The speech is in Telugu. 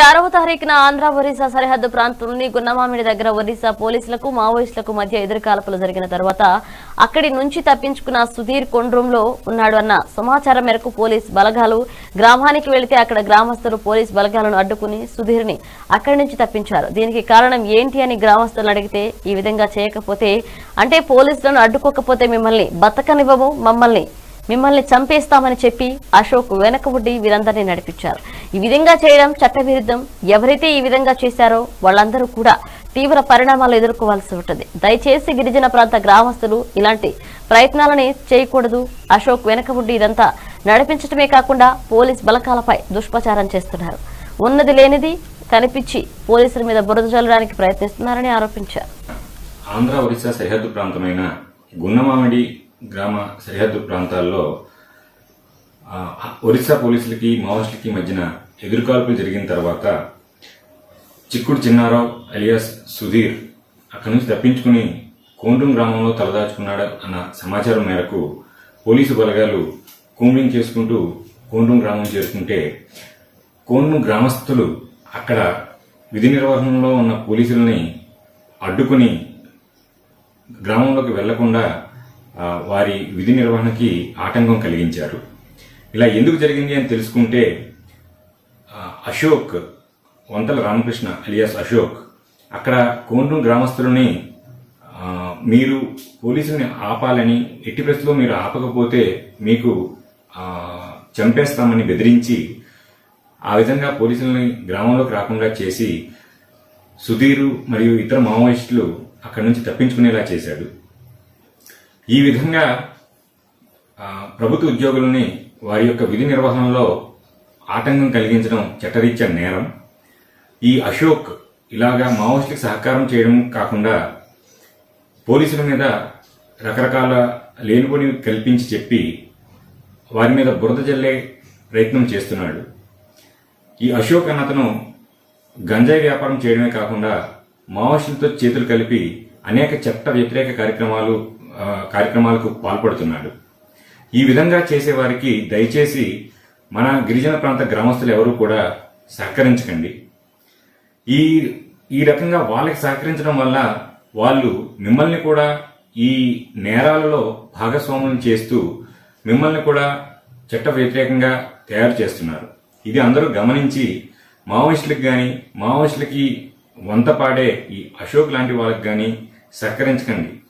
ఆరవ తారీఖున ఆంధ్ర ఒరిస్సా సరిహద్దు ప్రాంతంలోని గున్నమామిడి దగ్గర ఒరిస్సా పోలీసులకు మావోయిస్టులకు మధ్య ఎదురుకాల్పులు జరిగిన తర్వాత అక్కడి నుంచి తప్పించుకున్న సుధీర్ కొండ్రూంలో ఉన్నాడు అన్న సమాచారం మేరకు పోలీస్ బలగాలు గ్రామానికి వెళితే అక్కడ గ్రామస్తులు పోలీస్ బలగాలను అడ్డుకుని సుధీర్ని అక్కడి నుంచి తప్పించారు. దీనికి కారణం ఏంటి అని గ్రామస్తులను అడిగితే ఈ విధంగా చేయకపోతే అంటే పోలీసులను అడ్డుకోకపోతే మిమ్మల్ని బతకనివ్వము మమ్మల్ని మిమ్మల్ని చంపేస్తామని చెప్పి అశోక్ వెనకబుడ్డి వీరందరినీ నడిపించారు. ఈ విధంగా చేయడం చట్టవిరుద్ధం. ఎవరైతే ఈ విధంగా చేశారో వాళ్ళందరూ కూడా తీవ్ర పరిణామాలు ఎదుర్కోవాల్సి ఉంటుంది. దయచేసి గిరిజన ప్రాంత గ్రామస్తులు ఇలాంటి ప్రయత్నాలని చేయకూడదు. అశోక్ వెనకబుడ్డి ఇదంతా నడిపించడమే కాకుండా పోలీస్ బలకాలపై దుష్ప్రచారం చేస్తున్నారు. ఉన్నది లేనిది కనిపించి పోలీసుల మీద బురద చల్లడానికి ప్రయత్నిస్తున్నారని ఆరోపించారు. ఆంధ్ర ఒడిశా సరిహద్దు ప్రాంతమైన గున్నమామిడి గ్రామ సరిహద్దు ప్రాంతాల్లో ఒరిస్సా పోలీసులకి మావోయిస్టులకి మధ్యన ఎదురుకాల్పులు జరిగిన తర్వాత చిక్కుడు చిన్నారావు అలియాస్ సుధీర్ అక్కడి నుంచి తప్పించుకుని కోండ్రం గ్రామంలో తలదాచుకున్నాడు అన్న సమాచారం మేరకు పోలీసు బలగాలు కూంబింగ్ చేసుకుంటూ కోండ్రం గ్రామం చేరుకుంటే కోండ్రం గ్రామస్తులు అక్కడ విధి నిర్వహణలో ఉన్న పోలీసులని అడ్డుకుని గ్రామంలోకి వెళ్ళకుండా వారి విధి నిర్వహణకి ఆటంకం కలిగించారు. ఇలా ఎందుకు జరిగింది అని తెలుసుకుంటే అశోక్ వంతల రామకృష్ణ అలియాస్ అశోక్ అక్కడ కోండ్రం గ్రామస్తులని మీరు పోలీసుల్ని ఆపాలని ఎట్టి పరిస్థితుల్లో మీరు ఆపకపోతే మీకు చంపేస్తామని బెదిరించి ఆ విధంగా పోలీసుల్ని గ్రామంలోకి రాకుండా చేసి సుధీరు మరియు ఇతర మావోయిస్టులు అక్కడి నుంచి తప్పించుకునేలా చేశాడు. ఈ విధంగా ప్రభుత్వ ఉద్యోగులని వారి యొక్క విధి నిర్వహణలో ఆటంకం కలిగించడం చట్టరీత్యా నేరం. ఈ అశోక్ ఇలాగా మావోయిస్టులకు సహకారం చేయడం కాకుండా పోలీసుల మీద రకరకాల లేనిపోని కల్పించి చెప్పి వారి మీద బురద జల్లే ప్రయత్నం చేస్తున్నాడు. ఈ అశోక్ అన్నతను గంజాయి వ్యాపారం చేయడమే కాకుండా మావోయిస్టులతో చేతులు కలిపి అనేక చట్ట వ్యతిరేక కార్యక్రమాలు కార్యక్రమాలకు పాల్పడుతున్నాడు. ఈ విధంగా చేసే వారికి దయచేసి మన గిరిజన ప్రాంత గ్రామస్తులు ఎవరూ కూడా సహకరించకండి. ఈ ఈ రకంగా వాళ్ళకి సహకరించడం వల్ల వాళ్ళు మిమ్మల్ని కూడా ఈ నేరాలలో భాగస్వాములను చేస్తూ మిమ్మల్ని కూడా చట్ట వ్యతిరేకంగా తయారు చేస్తున్నారు. ఇది అందరూ గమనించి మావోయిస్టులకు కానీ మావోయిస్టులకి వంతపాడే ఈ అశోక్ లాంటి వాళ్ళకి కానీ సహకరించకండి.